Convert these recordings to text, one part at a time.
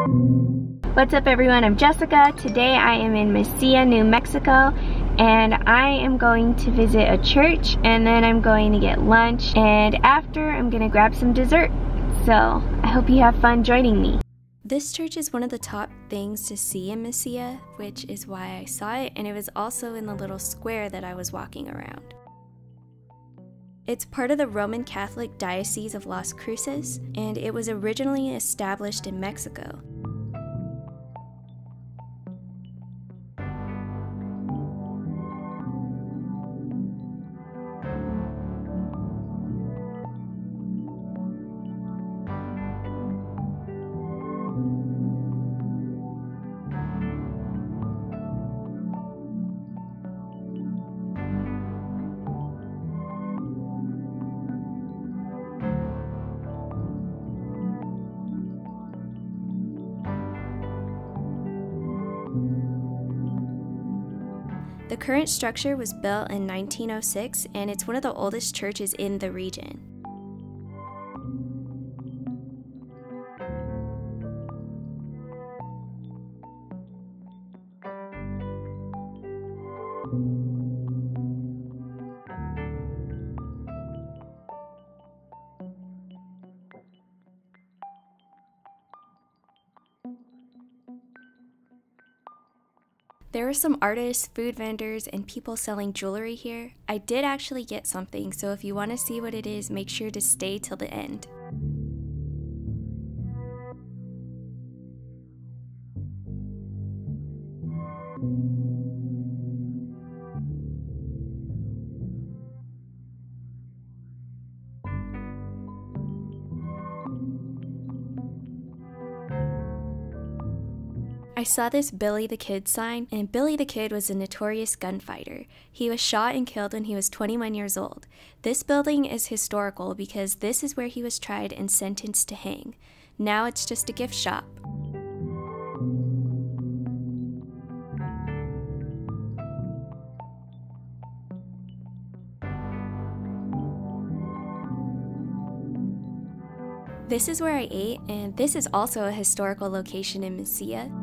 What's up everyone, I'm Jessica. Today I am in Mesilla, New Mexico and I am going to visit a church and then I'm going to get lunch and after I'm gonna grab some dessert. So I hope you have fun joining me. This church is one of the top things to see in Mesilla, which is why I saw it, and it was also in the little square that I was walking around. It's part of the Roman Catholic Diocese of Las Cruces, and it was originally established in Mexico. The current structure was built in 1906 and it's one of the oldest churches in the region. There are some artists, food vendors, and people selling jewelry here. I did actually get something, so if you want to see what it is, make sure to stay till the end. I saw this Billy the Kid sign, and Billy the Kid was a notorious gunfighter. He was shot and killed when he was 21 years old. This building is historical because this is where he was tried and sentenced to hang. Now it's just a gift shop. This is where I ate, and this is also a historical location in Mesilla.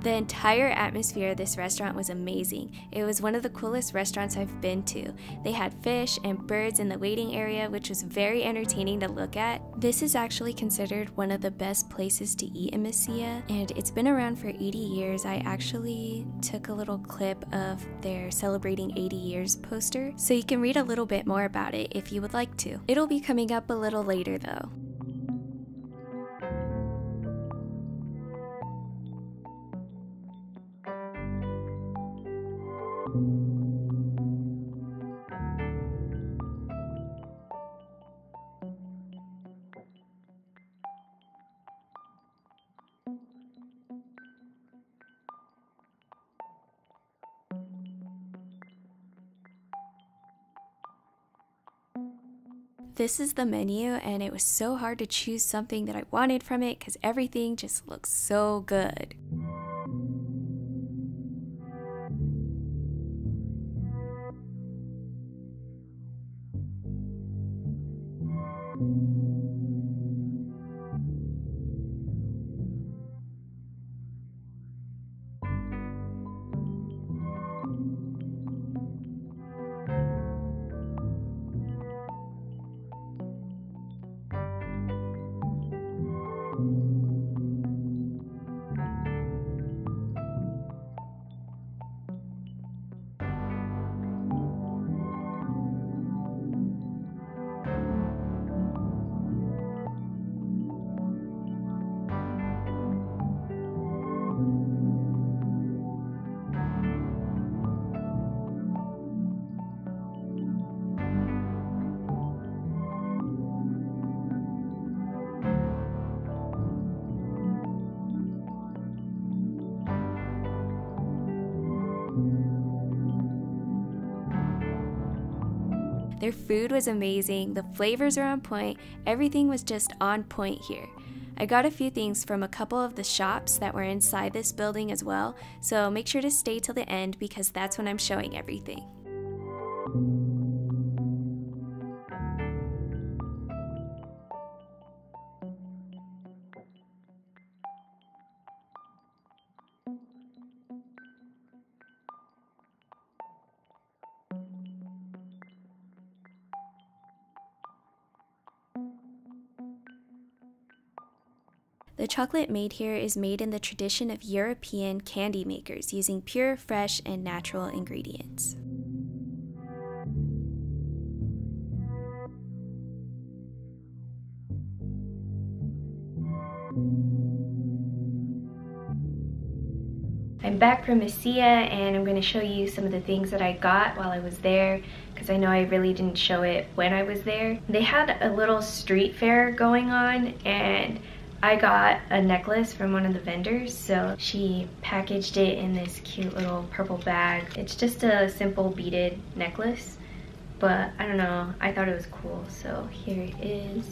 The entire atmosphere of this restaurant was amazing. It was one of the coolest restaurants I've been to. They had fish and birds in the waiting area, which was very entertaining to look at. This is actually considered one of the best places to eat in Mesilla, and it's been around for 80 years. I actually took a little clip of their celebrating 80 years poster, so you can read a little bit more about it if you would like to. It'll be coming up a little later though. This is the menu, and it was so hard to choose something that I wanted from it because everything just looks so good. Their food was amazing, the flavors are on point, everything was just on point here. I got a few things from a couple of the shops that were inside this building as well, so make sure to stay till the end because that's when I'm showing everything. The chocolate made here is made in the tradition of European candy makers using pure, fresh, and natural ingredients. I'm back from Mesilla and I'm going to show you some of the things that I got while I was there because I know I really didn't show it when I was there. They had a little street fair going on and I got a necklace from one of the vendors so she packaged it in this cute little purple bag. It's just a simple beaded necklace but I don't know I thought it was cool so here it is.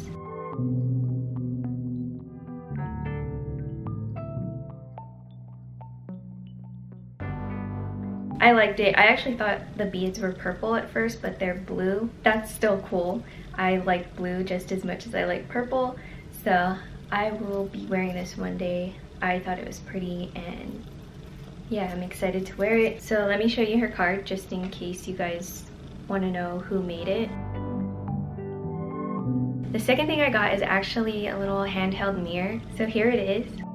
I liked it. I actually thought the beads were purple at first, but they're blue. That's still cool. I like blue just as much as I like purple. So I will be wearing this one day. I thought it was pretty and yeah, I'm excited to wear it. So let me show you her card just in case you guys want to know who made it. The second thing I got is actually a little handheld mirror. So here it is.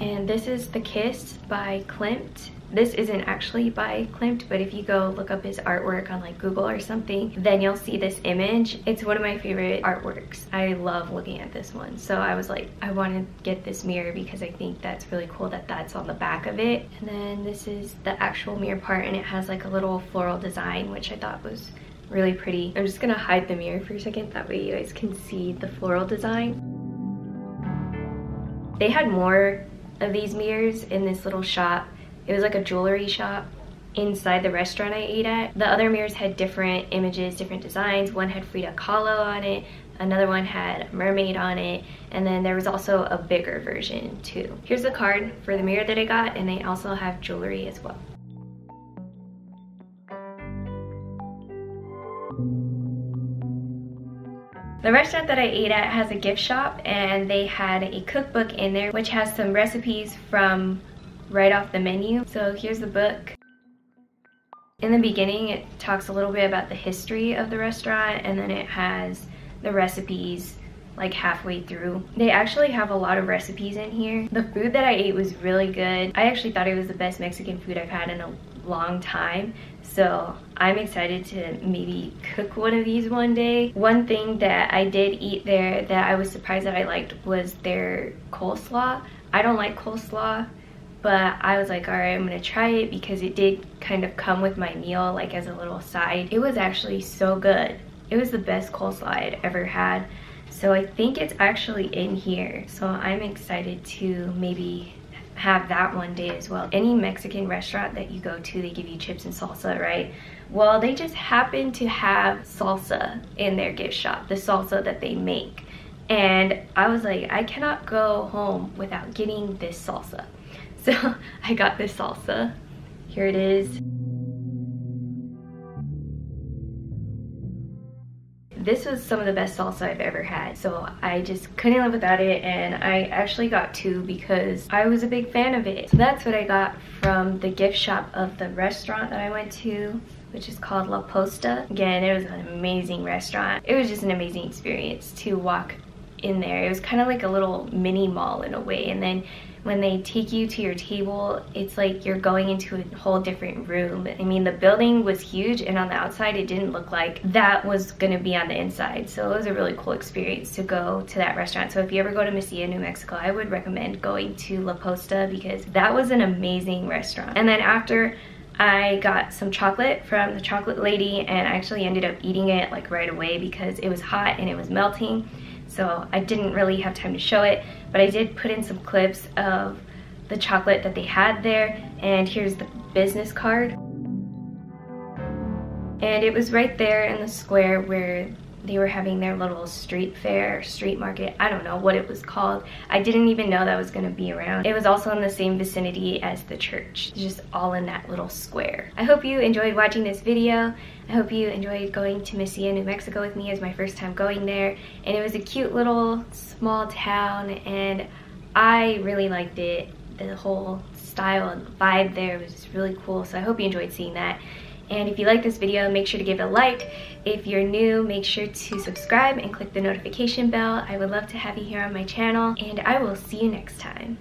And this is The Kiss by Klimt. This isn't actually by Klimt, but if you go look up his artwork on like Google or something, then you'll see this image. It's one of my favorite artworks. I love looking at this one. So I was like, I want to get this mirror because I think that's really cool that that's on the back of it. And then this is the actual mirror part and it has like a little floral design, which I thought was really pretty. I'm just gonna hide the mirror for a second. That way you guys can see the floral design. They had more of these mirrors in this little shop. It was like a jewelry shop inside the restaurant I ate at. The other mirrors had different images, different designs. One had Frida Kahlo on it, another one had mermaid on it, and then there was also a bigger version too. Here's the card for the mirror that I got, and they also have jewelry as well. The restaurant that I ate at has a gift shop and they had a cookbook in there which has some recipes from right off the menu. So here's the book. In the beginning it talks a little bit about the history of the restaurant and then it has the recipes like halfway through. They actually have a lot of recipes in here. The food that I ate was really good. I actually thought it was the best Mexican food I've had in a long time. So I'm excited to maybe cook one of these one day. One thing that I did eat there that I was surprised that I liked was their coleslaw. I don't like coleslaw, but I was like, all right, I'm gonna try it because it did kind of come with my meal like as a little side. It was actually so good. It was the best coleslaw I had ever had. So I think it's actually in here. So I'm excited to maybe have that one day as well. Any Mexican restaurant that you go to, they give you chips and salsa, right? Well, they just happen to have salsa in their gift shop, the salsa that they make. And I was like, I cannot go home without getting this salsa. So I got this salsa. Here it is. This was some of the best salsa I've ever had, so I just couldn't live without it, and I actually got two because I was a big fan of it. So that's what I got from the gift shop of the restaurant that I went to which is called La Posta. Again, it was an amazing restaurant. It was just an amazing experience to walk in there. It was kind of like a little mini mall in a way, and then when they take you to your table, it's like you're going into a whole different room. I mean, the building was huge and on the outside, it didn't look like that was gonna be on the inside. So it was a really cool experience to go to that restaurant. So if you ever go to Mesilla, New Mexico, I would recommend going to La Posta because that was an amazing restaurant. And then after I got some chocolate from the chocolate lady and I actually ended up eating it like right away because it was hot and it was melting so I didn't really have time to show it, but I did put in some clips of the chocolate that they had there, and here's the business card. And it was right there in the square where they were having their little street fair, street market. I don't know what it was called. I didn't even know that was gonna be around. It was also in the same vicinity as the church, just all in that little square. I hope you enjoyed watching this video. I hope you enjoyed going to Mesilla, New Mexico with me as my first time going there. And it was a cute little small town and I really liked it. The whole style and vibe there was just really cool. So I hope you enjoyed seeing that. And if you like this video, make sure to give it a like. If you're new, make sure to subscribe and click the notification bell. I would love to have you here on my channel and I will see you next time.